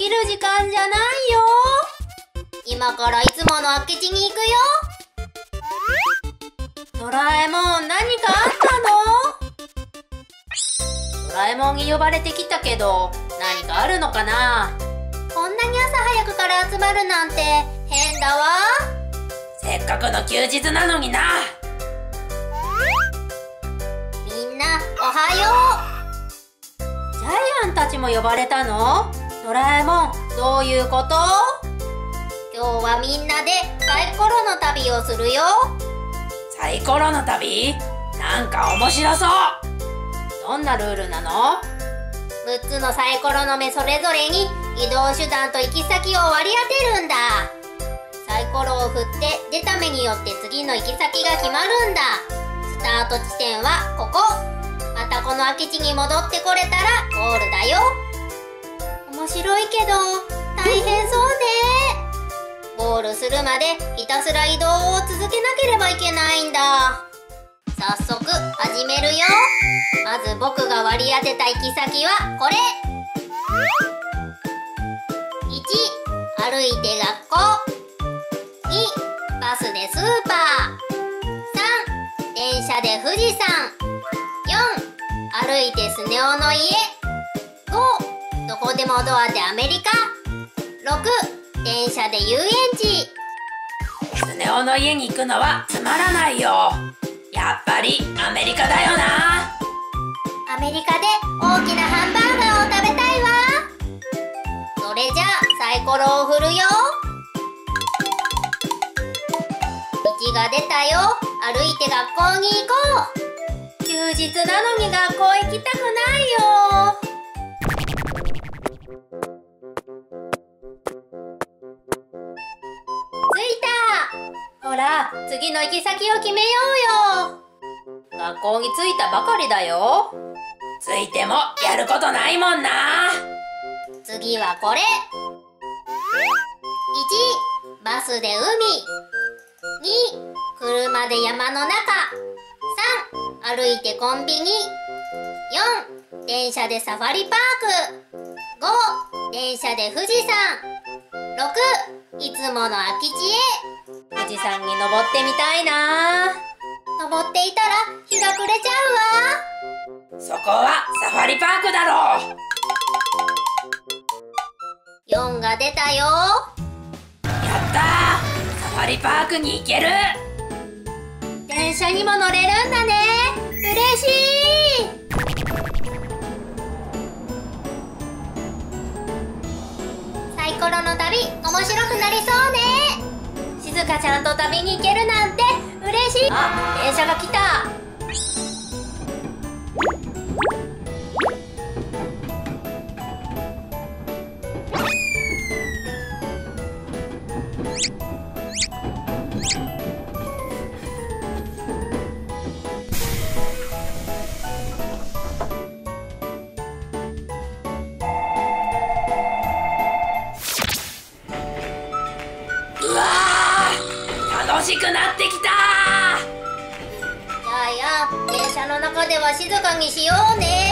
起きる時間じゃないよ。今からいつもの空き地に行くよ。ドラえもん何かあったの？ドラえもんに呼ばれてきたけど何かあるのかな？こんなに朝早くから集まるなんて変だわ。せっかくの休日なのにな。みんなおはよう。ジャイアンたちも呼ばれたの？ドラえもんどういうこと？今日はみんなでサイコロの旅をするよ。サイコロの旅？なんか面白そう。どんなルールなの ?6 つのサイコロの目それぞれに移動手段と行き先を割り当てるんだ。サイコロを振って出た目によって次の行き先が決まるんだ。スタート地点はここ。またこの空き地に戻ってこれたらゴールだよ面白いけど大変そうね。ゴールするまでひたすら移動を続けなければいけないんだ。早速始めるよ。まず僕が割り当てた行き先はこれ。1歩いて学校。2バスでスーパー。3電車で富士山。4歩いてスネ夫の家。どこでもドアでアメリカ。6電車で遊園地。スネ夫の家に行くのはつまらないよ。やっぱりアメリカだよな。アメリカで大きなハンバーガーを食べたいわ。それじゃあサイコロを振るよ。1が出たよ。歩いて学校に行こう。休日なのに学校行きたくないよたほら次の行き先を決めようよ。学校に着いたばかりだよ。ついてもやることないもんな。次はこれ。1バスで海。2車で山の中。3歩いてコンビニ。4電車でサファリパーク。5電車で富士山。6いつもの空き地へ富士山に登ってみたいな。登っていたら日が暮れちゃうわ。そこはサファリパークだろ4が出たよ。やった。ーサファリパークに行ける。電車にも乗れるんだね。嬉しい。サイコロの旅面白くなりそうねちゃんと旅に行けるなんて嬉しい。あ電車が来た。しくなってきた。じゃあや電車の中では静かにしようね。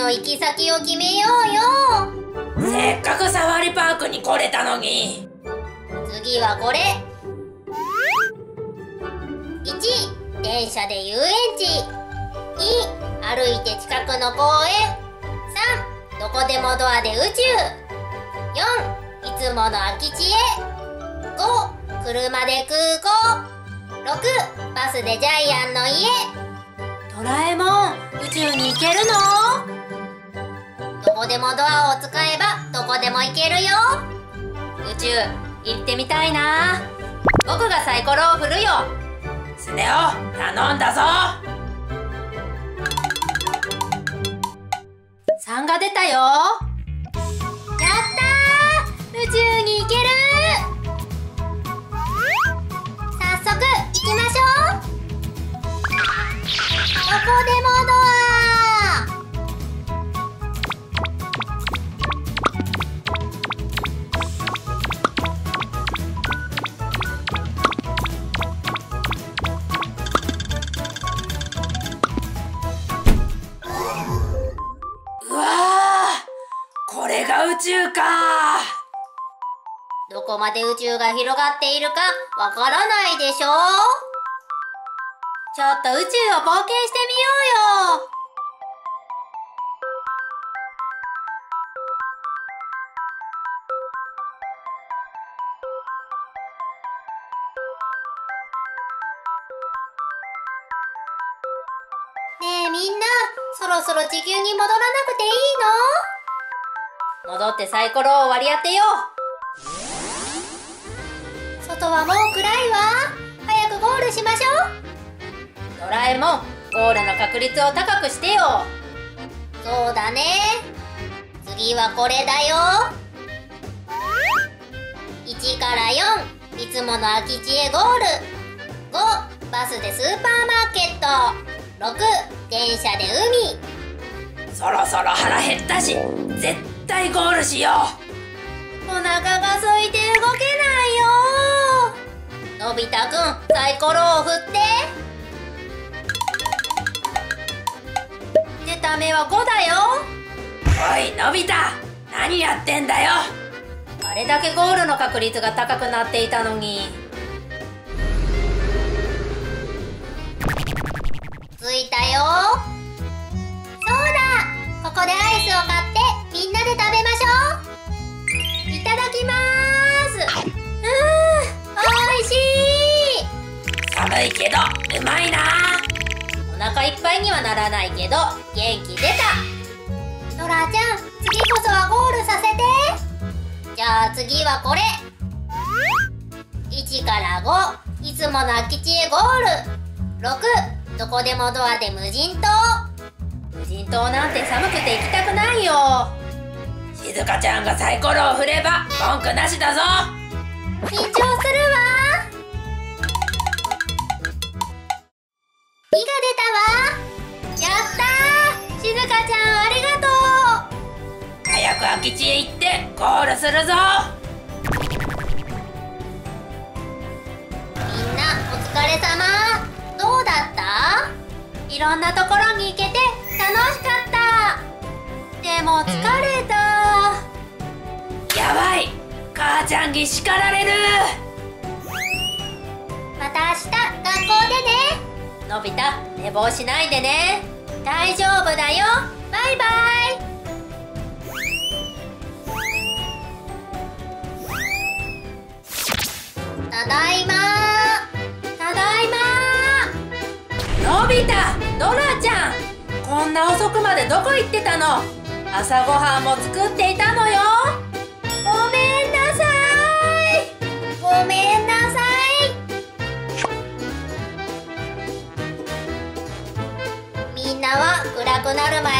の行き先を決めようよ。せっかくサファリパークに来れたのに。次はこれ。1電車で遊園地。2歩いて近くの公園。3どこでもドアで宇宙。4いつもの空き地へ。5車で空港。6バスでジャイアンの家。ドラえもん宇宙に行けるの？どこでもドアを使えばどこでも行けるよ。宇宙行ってみたいな。僕がサイコロを振るよ。スネ夫頼んだぞ。3が出たよ。やったー。宇宙に行ける。早速行きましょう。どこでも宇宙か。どこまで宇宙が広がっているかわからないでしょちょっと宇宙を冒険してみようよ。ねえみんなそろそろ地球に戻らなくていいの？戻ってサイコロを割り当てよう。外はもう暗いわ。早くゴールしましょう。うドラえもんゴールの確率を高くしてよ。そうだね。次はこれだよ。1から4いつもの空き地へゴール。5バスでスーパーマーケット。6電車で海。そろそろ腹減ったし絶対ゴールしよう。お腹が空いて動けないよ。のび太くんサイコロを振って。出た目は5だよ。おいのび太何やってんだよ。あれだけゴールの確率が高くなっていたのに。着いたよ。そうだ。ここでアイスを買ってみんなでお腹いっぱいにはならないけど元気出た。トラちゃん次こそはゴールさせて。じゃあ次はこれ。1から5いつもの空き地へゴール。6どこでもドアで無人島。無人島なんて寒くて行きたくないよ。静香ちゃんがサイコロを振れば文句なしだぞ。緊張するわ空き地へ行ってゴールするぞ。みんなお疲れ様。どうだった？いろんなところに行けて楽しかった。でも疲れた。やばい。母ちゃんに叱られる。また明日学校でね。のび太寝坊しないでね。大丈夫だよ。バイバイだいま。ただいま。のび太ドラちゃんこんな遅くまでどこ行ってたの？朝ごはんも作っていたのよ。ごめんなさい。ごめんなさい。みんなは暗くなる前に